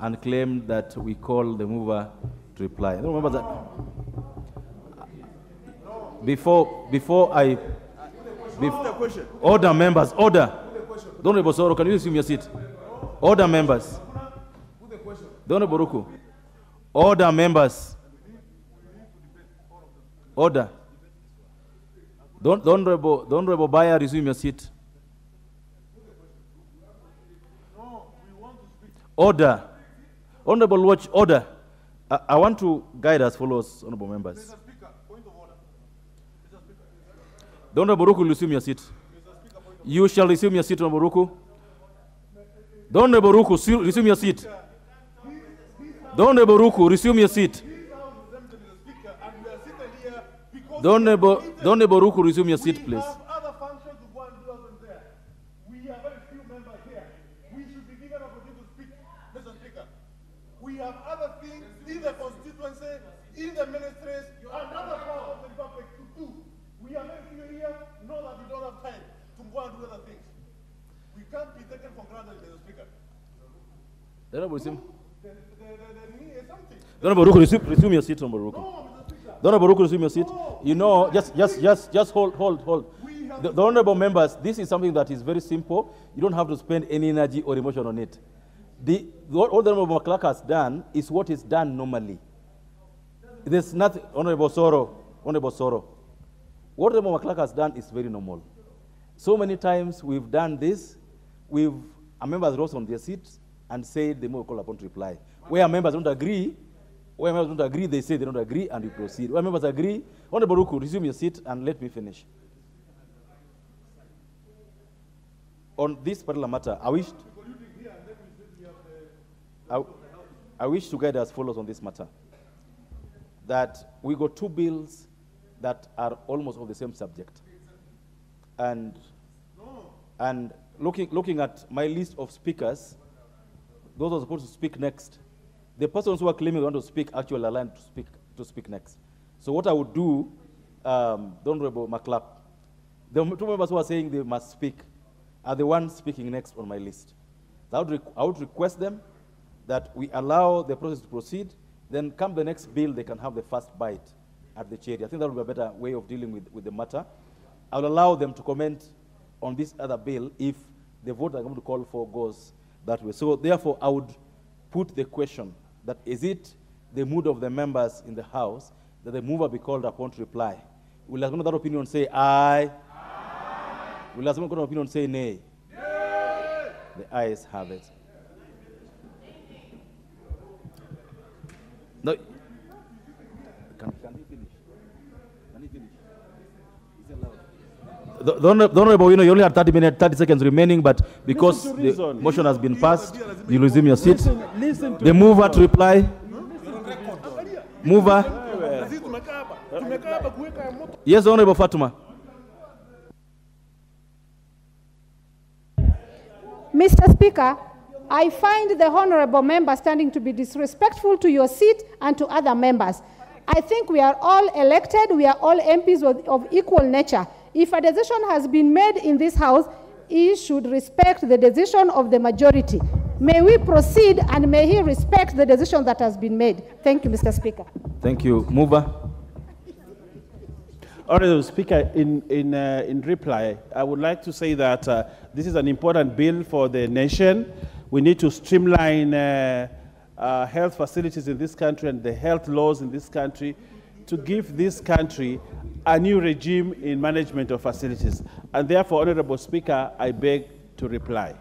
and claimed that we call the mover to reply. I remember that. Before, before I. bef- order members, order. Don't Bosoro, can you assume your seat? Order members. Don't Boruku. Order members. Order. Don't, don't, Honorable, don't Honorable Bayer resume your seat. Order. Honorable Watch, order. I, I want to guide us follows, honorable members. Speaker, the Honorable Ruku will resume your seat. You shall resume your seat, Honorable Ruku. The Honorable Ruku, resume your seat. The Honorable Ruku, resume your seat. The Honorable, the Honorable Ruku, resume your seat, please. other functions to go and do us on there. We have very few members here. We should be given opportunity to speak, Mr. Speaker. We have other things in the constituency, in the ministries, and other parts of the republic to do. We are very few here, know that we don't have time to go and do other things. We can't be taken for granted, Mr. Speaker. The Honorable. The Honorable Ruku, resume, resume your seat, Honorable Ruku. The Honorable Ruku, resume your seat. You know, just, just, just, just hold, hold, hold. The, the Honorable members, this is something that is very simple. You don't have to spend any energy or emotion on it. The, what, Honorable McClark has done is what is done normally. There's nothing, Honorable Osoro, Honorable Osoro. What the Honorable McClark has done is very normal. So many times we've done this, we've, our members rose on their seats and said the more call upon to reply. Where members don't agree, where members don't agree, they say they don't agree and we proceed. Where members agree, Honorable Ruku, resume your seat and let me finish. On this particular matter, I wish, I, I wish to guide as follows on this matter. That we got two bills that are almost of the same subject. And, and looking, looking at my list of speakers, those are supposed to speak next, the persons who are claiming they want to speak actually aligned to speak, to speak next. So what I would do, um, the Honorable McClap, the two members who are saying they must speak are the ones speaking next on my list. So I would, I would request them that we allow the process to proceed, then come the next bill, they can have the first bite at the cherry. I think that would be a better way of dealing with, with the matter. I will allow them to comment on this other bill if the vote I'm going to call for goes that way. So therefore, I would put the question that is it the mood of the members in the House that the mover be called upon to reply? Will someone that opinion say aye? Will someone that opinion say nay? The ayes have it. No. Can, can he finish? Can he finish? Is allowed? The, the, honorable, you know, you only have 30 minutes, 30 seconds remaining, but because the reason. motion has been passed, you resume your seat. Listen, listen to The mover to reply. Mover. Na sisi tumekaa hapa, tumekaa hapa kuweka ya moto. Yes, Honorable Fatuma. Mr. Speaker, I find the honorable member standing to be disrespectful to your seat and to other members. I think we are all elected, we are all MPs of, of equal nature. If a decision has been made in this House, he should respect the decision of the majority. May we proceed and may he respect the decision that has been made. Thank you, Mr. Speaker. Thank you. Mover. Honorable Speaker, in, in, uh, in reply, I would like to say that uh, this is an important bill for the nation. We need to streamline uh, uh, health facilities in this country and the health laws in this country to give this country a new regime in management of facilities. And therefore, Honorable Speaker, I beg to reply.